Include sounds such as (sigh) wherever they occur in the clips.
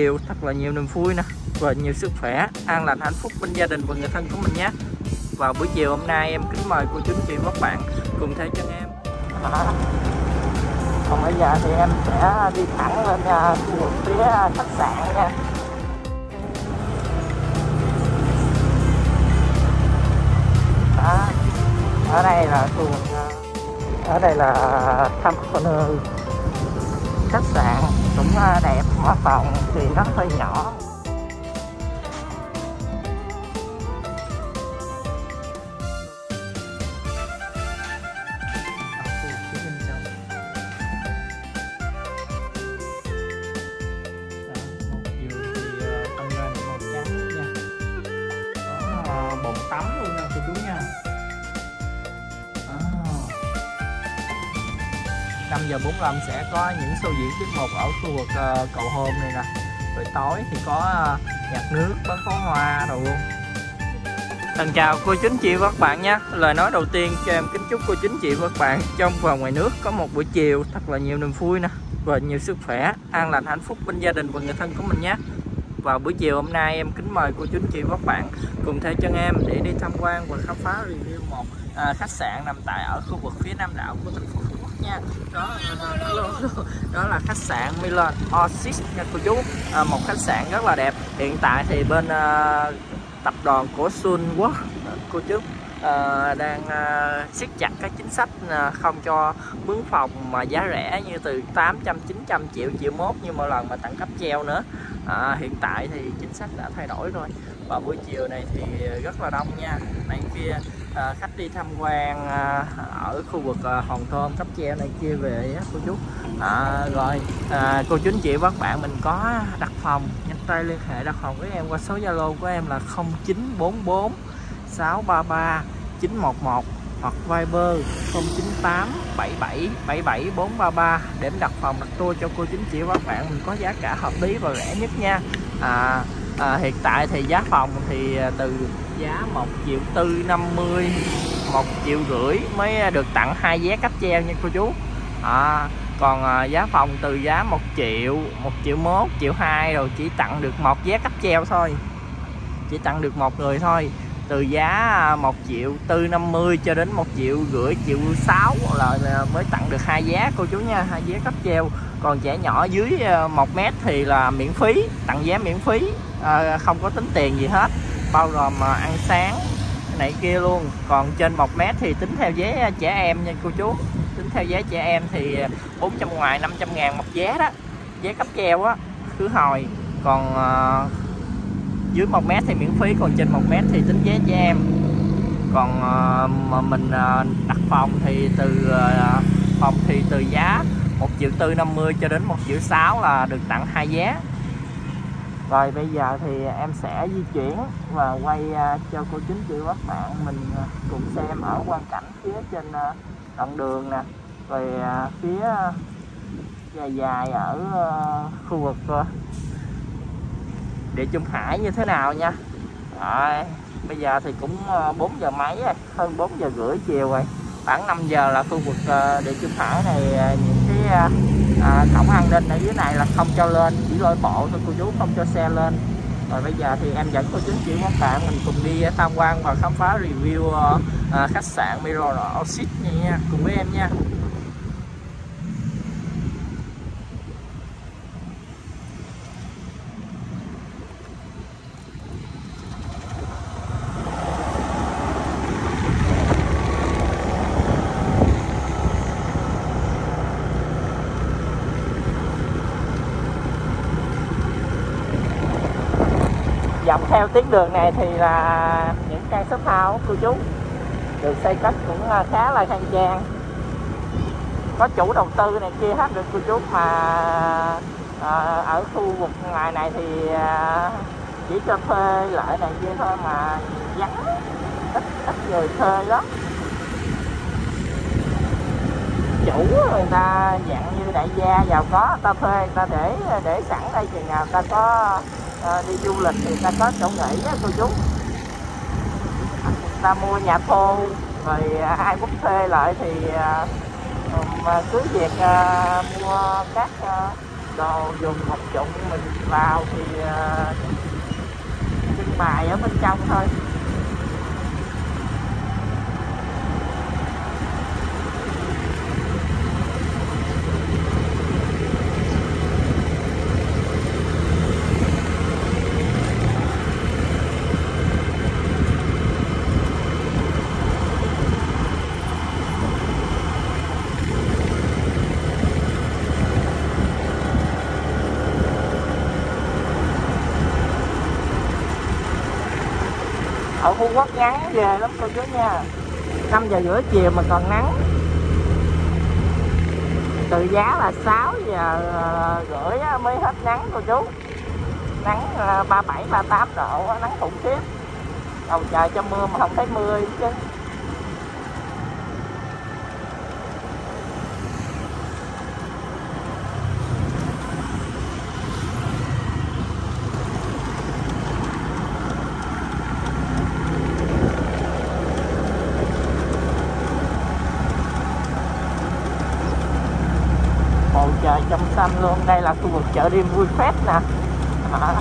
nhiều thật là nhiều niềm vui nè và nhiều sức khỏe an lành hạnh phúc bên gia đình và người thân của mình nhé. Vào buổi chiều hôm nay em kính mời cô chú anh chị và các bạn cùng theo chân em. À, (laughs) còn bây giờ thì em sẽ đi thẳng lên uh, khu vực phía khách sạn nha. Đó. ở đây là khu vực à, ở đây là thăm corner khách sạn cũng ờ, đẹp mà phòng thì nó hơi nhỏ. Ờ, bồn tắm luôn nha cô chú nha. 5 giờ 45 sẽ có những show diễn tiết mục ở khu vực uh, cầu hôm này nè. Rồi tối thì có uh, nhạc nước bắn pháo hoa rồi luôn. Thân chào cô chính chị và các bạn nhé Lời nói đầu tiên cho em kính chúc cô chính chị và các bạn Trong và ngoài nước có một buổi chiều thật là nhiều niềm vui nè Và nhiều sức khỏe, an lành, hạnh phúc bên gia đình và người thân của mình nhé vào buổi chiều hôm nay em kính mời cô chú chị và các bạn cùng theo chân em để đi tham quan và khám phá review một à, khách sạn nằm tại ở khu vực phía nam đảo của thành phố Phú nha. Đó, đó, đó là khách sạn Milan Oasis nha cô chú. À, một khách sạn rất là đẹp. Hiện tại thì bên à, tập đoàn của Sun Quốc cô chú à, đang à, siết chặt các chính sách à, không cho mướn phòng mà giá rẻ như từ 800 900 triệu triệu mốt như mỗi lần mà tặng cấp treo nữa. À, hiện tại thì chính sách đã thay đổi rồi. Và buổi chiều này thì rất là đông nha. Này kia à, khách đi tham quan à, ở khu vực à, hòn thơm cấp treo này kia về á cô chú. À, rồi à, cô chú anh chị các bạn mình có đặt phòng. Nhanh tay liên hệ đặt phòng với em qua số zalo của em là 0944 633 911 hoặc Viber 098 77 77 433 để đặt phòng đặt tour cho cô chính chị và các bạn. Mình có giá cả hợp lý và rẻ nhất nha. À, à, hiện tại thì giá phòng thì từ giá 1 triệu tư 50 1 triệu rưỡi mới được tặng hai vé cáp treo nha cô chú. À, còn à, giá phòng từ giá 1 triệu 1 triệu 1 triệu 2 rồi chỉ tặng được một vé cáp treo thôi. Chỉ tặng được một người thôi. Từ giá à, 1 triệu tư 50 cho đến 1 triệu rưỡi triệu 6 là mới tặng được hai vé cô chú nha hai vé cấp treo. Còn trẻ nhỏ dưới à, 1 mét thì là miễn phí tặng vé miễn phí à, không có tính tiền gì hết bao gồm ờ, ăn sáng này kia luôn. Còn trên 1 mét thì tính theo vé ờ, trẻ em nha cô chú. Tính theo vé trẻ em thì ờ, 400 ngoài 500 ngàn một vé đó. Vé cấp treo á khứ hồi. Còn dưới 1 mét thì miễn phí còn trên 1 mét thì tính vé trẻ em. Còn uh, mà mình uh, đặt phòng thì từ uh, phòng thì từ giá 1 triệu tư 50 cho đến 1 triệu 6 là được tặng hai vé rồi bây giờ thì em sẽ di chuyển và quay à, cho cô chính chị các bạn mình à, cùng xem ở quan cảnh phía trên à, đoạn đường nè. Rồi phía dài dài ở khu vực địa Trung Hải như thế nào nha? Rồi, bây giờ thì cũng 4 giờ mấy rồi, hơn 4 giờ rưỡi chiều rồi. Khoảng 5 giờ là khu vực địa Trung Hải này những cái à, cổng an ninh ở dưới này là không cho lên chỉ lôi bộ thôi cô chú không cho xe lên. Rồi bây giờ thì em dẫn cô chú chị các bạn mình cùng đi tham quan và khám phá review à, khách sạn Mirror Oasis nha cùng với em nha. Dọc theo tuyến đường này thì là những căn shop house cô chú được xây cất cũng khá là khang trang. Có chủ đầu tư này kia hết được cô chú mà à, ở khu vực ngoài này thì à, chỉ cho thuê lại này kia thôi mà vắng. Ít ít người thuê lắm. Chủ người ta dạng như đại gia giàu có người ta thuê người ta để để sẵn đây chừng nào ta có à, đi du lịch thì ta có chỗ nghỉ á cô chú. Ta mua nhà khô rồi à, ai muốn thuê lại thì à, à, cứ việc à, mua các à, đồ dùng học dụng mình vào thì uh, trưng bày ở bên trong thôi. Ở khu Quốc ngắn ghê lắm cô chú nha. 5 giờ rưỡi chiều mà còn nắng. Từ giá là 6 giờ ờ, rưỡi mới hết nắng cô chú. Nắng ờ, 37 38 độ nắng khủng khiếp. Đầu trời cho mưa mà không thấy mưa chứ bầu trời trong đây là khu vực chợ đêm vui phép nè à.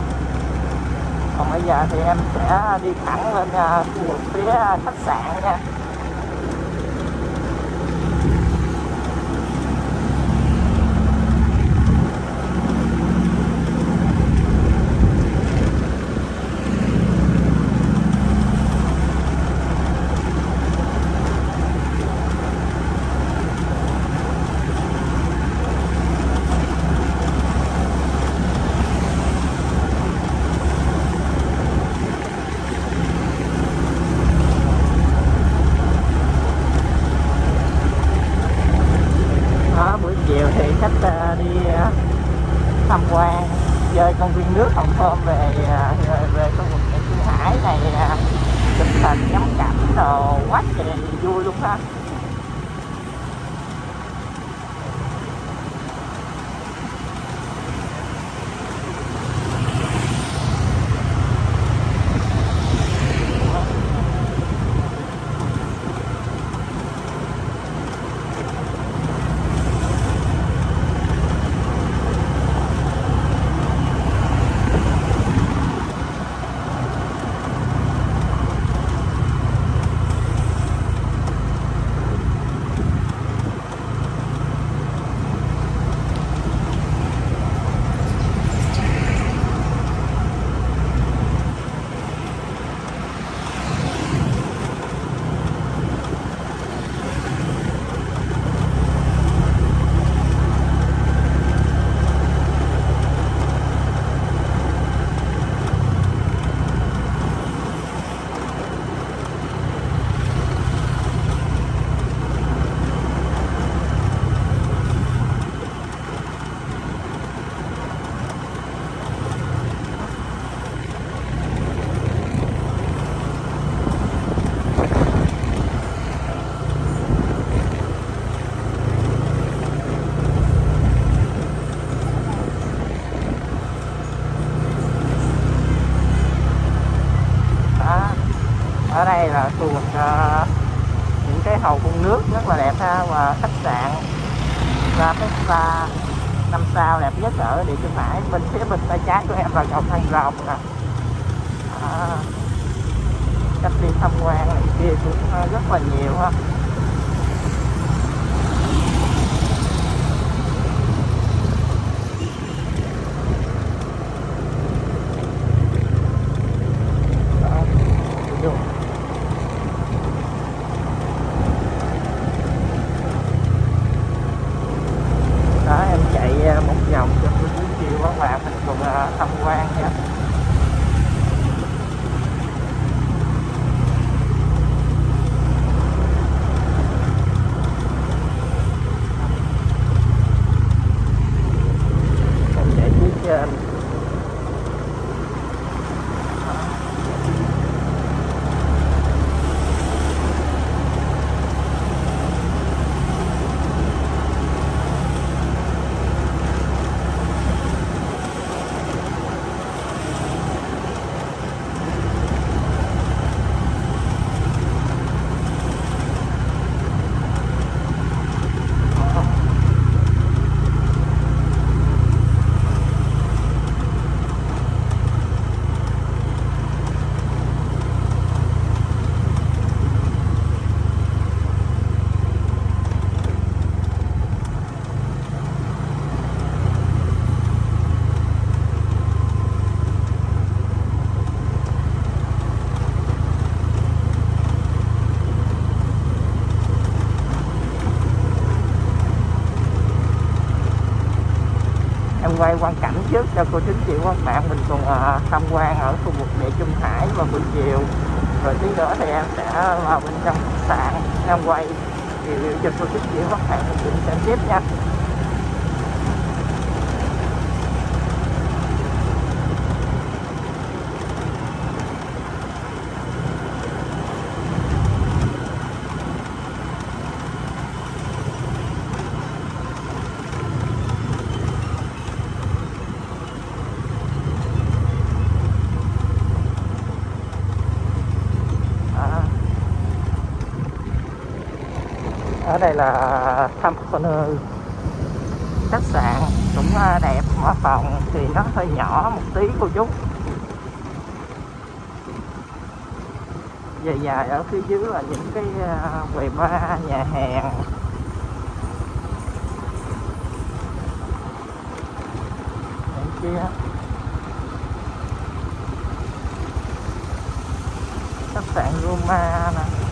còn bây giờ thì em sẽ đi thẳng lên à, khu vực phía khách sạn nha đó buổi chiều thì khách uh, đi uh, tham quan chơi công viên nước Hồng Thơm về uh, về, về khu vực Duyên Hải này uh, chụp hình ngắm đồ quá trời vui luôn ha đó. ở đây là khu vực uh, những cái hồ phun nước rất là đẹp ha và khách sạn. Cái là năm sao đẹp nhất ở địa trung hải bên phía bên tay trái của em là cầu thang rồng nè. À, cách đi tham quan này kia cũng à, rất là nhiều ha Đó, vô. đó em chạy à, một vòng cho tôi buổi chiều các bạn mình cùng à, tham quan nha quay quan cảnh trước cho cô chú chị các bạn mình còn à, tham quan ở khu vực địa trung hải vào buổi chiều rồi tí nữa thì em sẽ vào bên trong khách sạn em quay review cho cô chú chị các bạn mình cùng xem tiếp nha. Ở đây là Tham Corner ừ, khách sạn, cũng à, đẹp mà phòng, thì nó hơi nhỏ một tí cô chú. Dài dài ở phía dưới là những cái à, quầy bar nhà hàng. Bên kia. Khách sạn Roma nè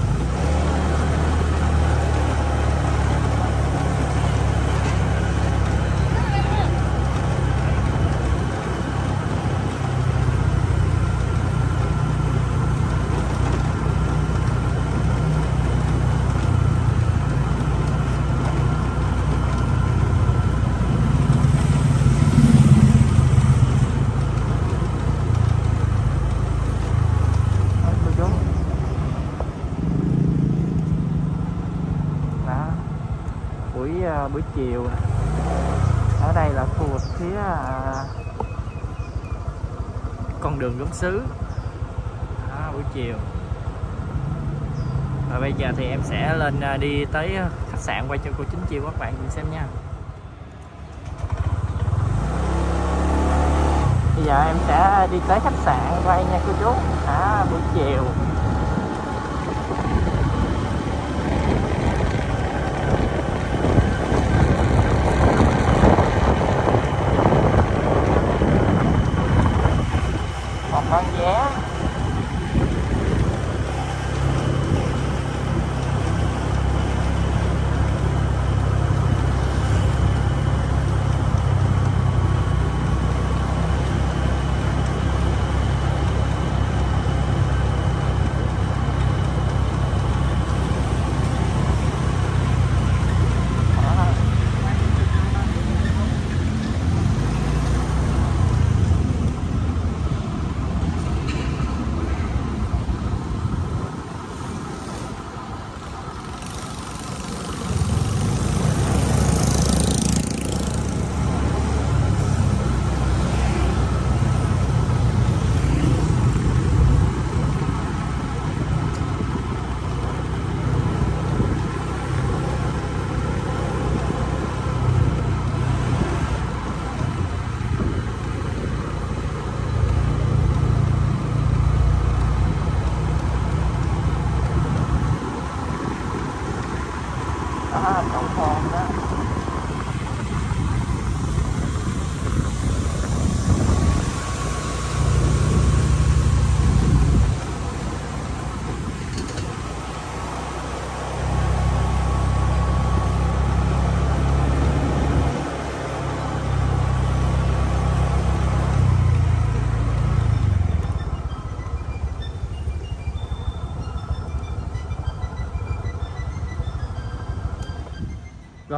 Đó, cô chú đó buổi chiều nè. ở đây là khu vực phía à, con đường gốm xứ. À, buổi chiều. Và bây giờ thì em sẽ lên à, đi tới à, khách sạn quay cho cô chính chiều các bạn cùng xem nha. Bây giờ em sẽ đi tới khách sạn quay nha cô chú. À, buổi chiều.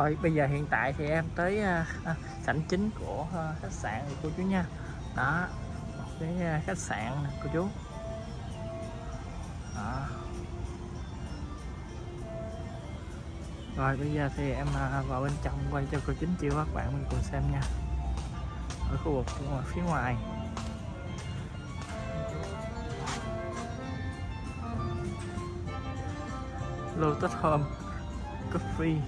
Rồi bây giờ hiện tại thì em tới à, à, sảnh chính của à, khách sạn của cô chú nha. Đó một cái à, khách sạn nè cô chú. Đó. Rồi bây giờ thì em à, vào bên trong quay cho cô chính chiêu các bạn mình cùng xem nha. Ở khu vực ngoài- phía ngoài. Lotus Home Coffee.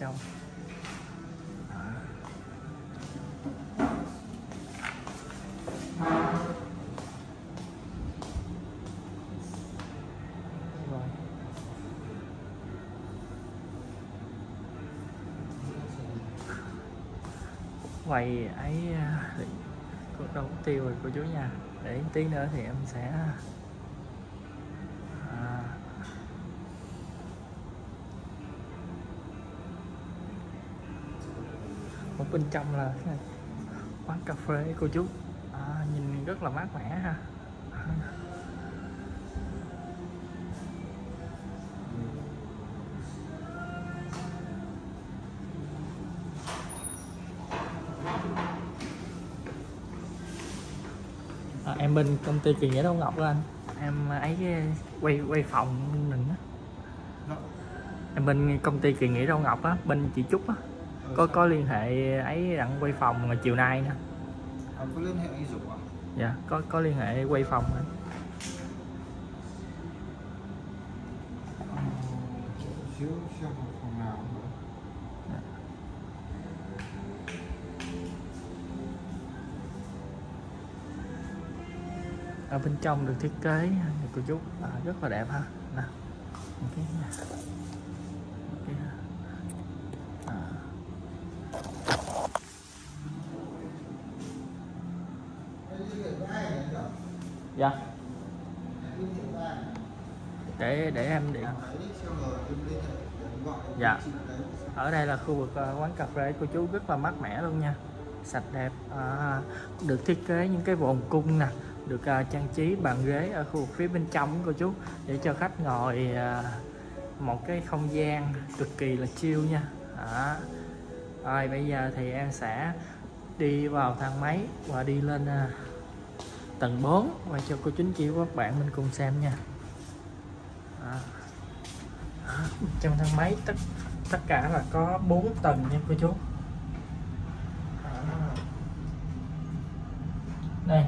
trong. Quầy ấy à, đâu tiêu rồi cô chú nhà để tí nữa thì em sẽ bên trong là cái quán cà phê cô chú. À, nhìn rất là mát mẻ ha. À, em bên công ty kỳ nghĩa đâu ngọc đó anh. Em ấy quay quay phòng mình á. Em bên công ty kỳ nghĩa đâu ngọc á bên chị trúc á có có liên hệ ấy đặng quay phòng chiều nay nè À, có liên hệ anh Dũng à? dạ có có liên hệ quay phòng xíu xem nào nữa. ở bên trong được thiết kế cô chú à, rất là đẹp ha nè cái cái dạ để để em điện Dạ. ở đây là khu vực ờ, quán cà phê cô chú rất là mát mẻ luôn nha sạch đẹp à, được thiết kế những cái vòng cung nè được à, trang trí bàn ghế ở khu vực phía bên trong cô chú để cho khách ngồi à, một cái không gian cực kỳ là chill nha à. rồi bây giờ thì em sẽ đi vào thang máy và đi lên à, tầng 4 và cho cô chính chị và các bạn mình cùng xem nha. Đó. Đó, trong thang máy tất tất cả là có 4 tầng nha cô chú Đó. đây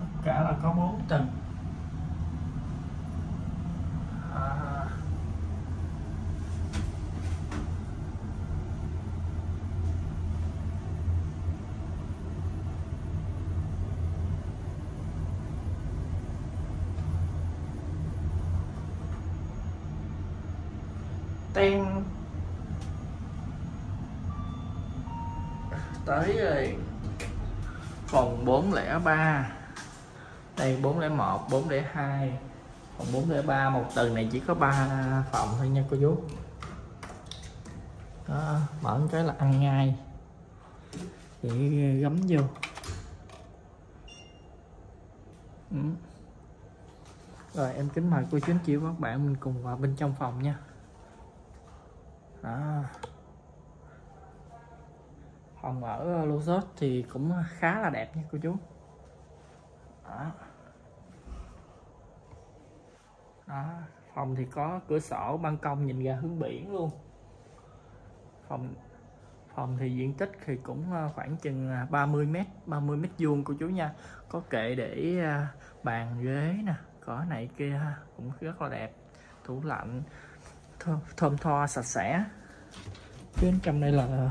tất cả là có 4 tầng à. ten tới rồi phòng 403 đây 401 402 phòng 403 một tầng này chỉ có 3 phòng thôi nha cô chú. Đó, mở cái là ăn ngay. Chỉ gấm vô. Ừ. rồi em kính mời cô chú anh chị và các bạn mình cùng vào bên trong phòng nha. Đó phòng ở ờ, Lotus thì cũng khá là đẹp nha cô chú. Đó. đó phòng thì có cửa sổ ban công nhìn ra hướng biển luôn. Phòng phòng thì diện tích thì cũng ờ, khoảng chừng à, 30 mét 30 mét vuông cô chú nha. Có kệ để à, bàn ghế nè có này kia cũng rất là đẹp. Tủ lạnh thơm, thơm tho sạch sẽ. Bên trong đây là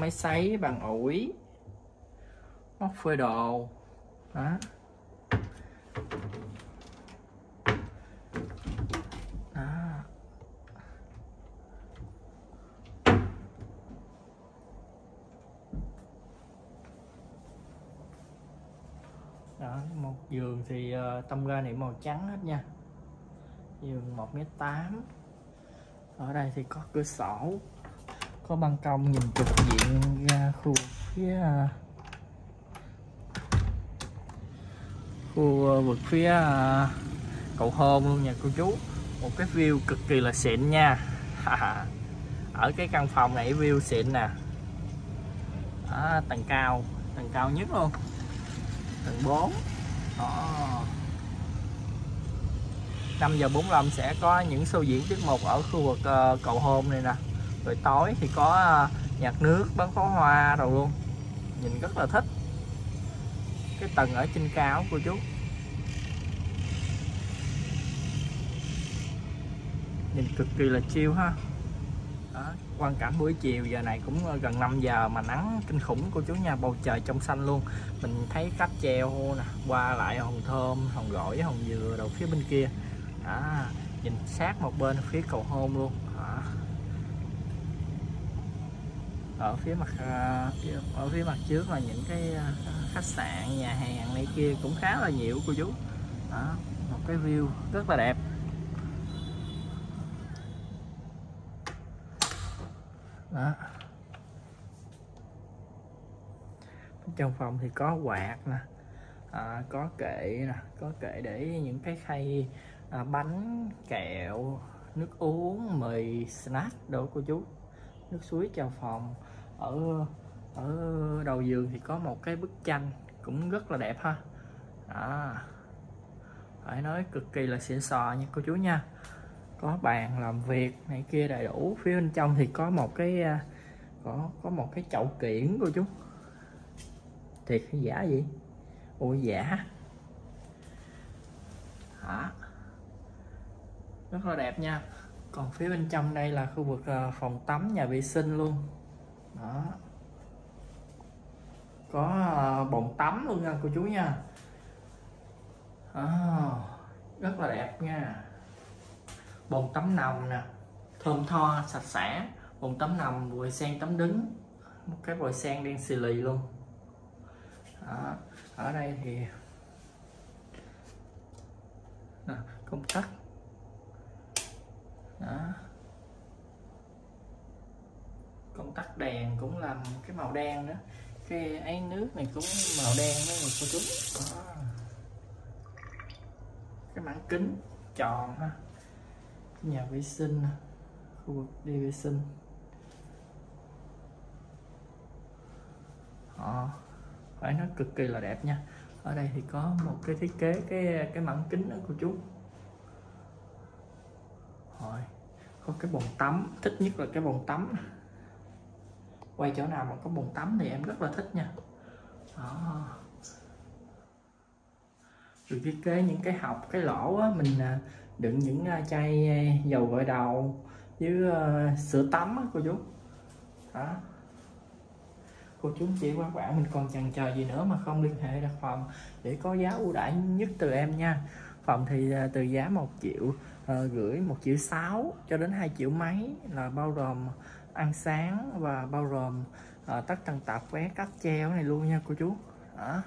máy sấy bằng ủi móc phơi đồ. Đó. Đó. Đó một giường thì uh, tông ga này màu trắng hết nha. Giường một m tám. Ở đây thì có cửa sổ có ban công nhìn trực diện ra khu phía à, khu à, vực phía à, cầu hôn luôn nha cô chú. Một cái view cực kỳ là xịn nha. Ở cái căn phòng này view xịn nè. À, tầng cao tầng cao nhất luôn. Tầng 4 đó. 5 giờ 45 sẽ có những show diễn tiết mục ở khu vực uh, cầu hôn này nè rồi tối thì có à, nhạc nước bắn pháo hoa rồi luôn. Nhìn rất là thích. Cái tầng ở trên cao của chú. Nhìn cực kỳ là chiêu ha. Đó, quan cảnh buổi chiều giờ này cũng gần 5 giờ mà nắng kinh khủng cô chú nha bầu trời trong xanh luôn. Mình thấy cáp treo nè qua lại hồng thơm hồng gỏi hồng dừa đầu phía bên kia. Đó, nhìn sát một bên phía cầu hôn luôn đó ở phía mặt ờ, ở phía mặt trước là những cái ờ, khách sạn nhà hàng này kia cũng khá là nhiều cô chú. Đó, một cái view rất là đẹp. Đó. Trong phòng thì có quạt nè à, có kệ nè có kệ để những cái khay à, bánh kẹo nước uống mì snack đồ cô chú. Nước suối chào phòng ở ở đầu giường thì có một cái bức tranh cũng rất là đẹp ha. Đó phải nói cực kỳ là xịn sò nha cô chú nha. Có bàn làm việc này kia đầy đủ, phía bên trong thì có một cái à, có có một cái chậu kiển cô chú. Thiệt hay giả gì ôi giả? Hả? rất là đẹp nha. Còn phía bên trong đây là khu vực à, phòng tắm, nhà vệ sinh luôn đó. Có à, bồn tắm luôn nha cô chú nha. À, rất là đẹp nha. Bồn tắm nằm nè thơm tho sạch sẽ. Bồn tắm nằm vòi sen tắm đứng. Một cái vòi sen đen xì lì luôn. Đó. ở đây thì nè, công tắc. Đó công tắc đèn cũng làm cái màu đen nữa cái ấy nước này cũng màu đen đó một cô chú cái mảng kính tròn ha. Nhà vệ sinh khu vực đi vệ sinh. Họ, phải nói cực kỳ là đẹp nha. Ở đây thì có một cái thiết kế cái cái mảng kính đó cô chú. Rồi. Có cái bồn tắm thích nhất là cái bồn tắm quay chỗ nào mà có bồn tắm thì em rất là thích nha. Đó. Rồi thiết kế những cái học cái lỗ á, mình à, đựng những à, chai à, dầu gội đầu với sữa tắm á, cô chú. Đó. Cô chú chị các bạn mình còn chần chờ gì nữa mà không liên hệ đặt phòng để có giá ưu đãi nhất từ em nha. Phòng thì từ giá 1 triệu à, gửi 1 triệu 6 cho đến 2 triệu mấy là bao gồm ăn sáng và bao gồm à, tất tần tạp vé cắt treo này luôn nha cô chú. Đó.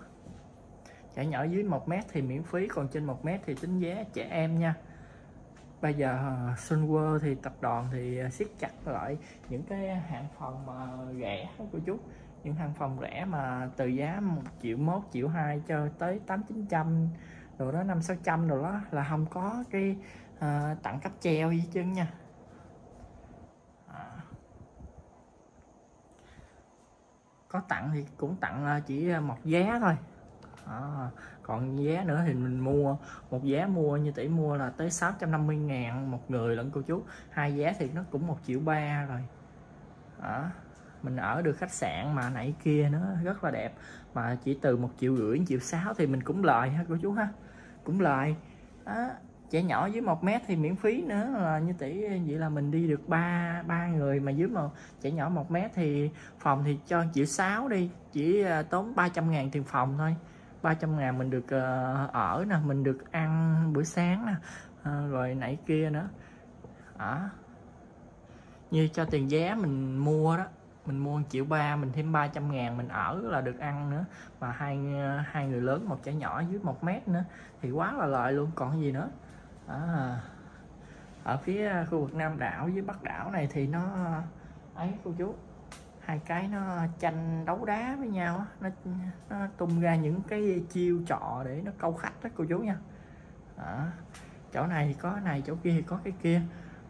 Trẻ nhỏ dưới 1 mét thì miễn phí còn trên 1 mét thì tính giá trẻ em nha. Bây giờ à, Sun World thì tập đoàn thì à, siết chặt lại những cái hạng phòng mà rẻ của chú. Những hạng phòng rẻ mà từ giá 1 triệu 1 triệu 2 cho tới 8 900 rồi đó 5 600 rồi đó là không có cái uh, tặng cấp treo gì chứ nha. Có tặng thì cũng tặng ờ, chỉ ờ, một vé thôi. À, còn vé nữa thì mình mua một vé mua như tỷ mua là tới 650 ngàn một người lẫn cô chú. Hai vé thì nó cũng một triệu ba rồi. À, mình ở được khách sạn mà nãy kia nó rất là đẹp. Mà chỉ từ một triệu rưỡi triệu sáu thì mình cũng lời ha cô chú ha cũng lời. Đó trẻ nhỏ dưới một mét thì miễn phí nữa. Là như tỷ vậy là mình đi được ba ba người mà dưới một trẻ nhỏ một mét thì phòng thì cho chỉ sáu đi chỉ à, tốn 300 ngàn tiền phòng thôi. 300 ngàn mình được ờ, ở nè mình được ăn bữa sáng nè ờ, rồi nãy kia nữa. À như cho tiền vé mình mua đó mình mua 1 triệu ba mình thêm 300 ngàn mình ở là được ăn nữa. Mà hai ờ, hai người lớn một trẻ nhỏ dưới một mét nữa thì quá là lợi luôn. Còn gì nữa? À, ở phía à, khu vực Nam đảo với Bắc đảo này thì nó à, ấy cô chú hai cái nó tranh đấu đá với nhau nó, nó tung ra những cái chiêu trò để nó câu khách đó cô chú nha. À, chỗ này có này chỗ kia có cái kia.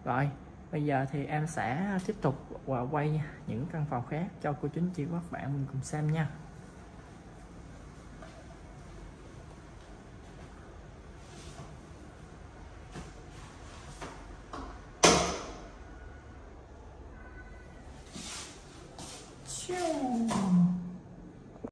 Rồi bây giờ thì em sẽ tiếp tục à, quay những căn phòng khác cho cô chú chị các bạn mình cùng xem nha.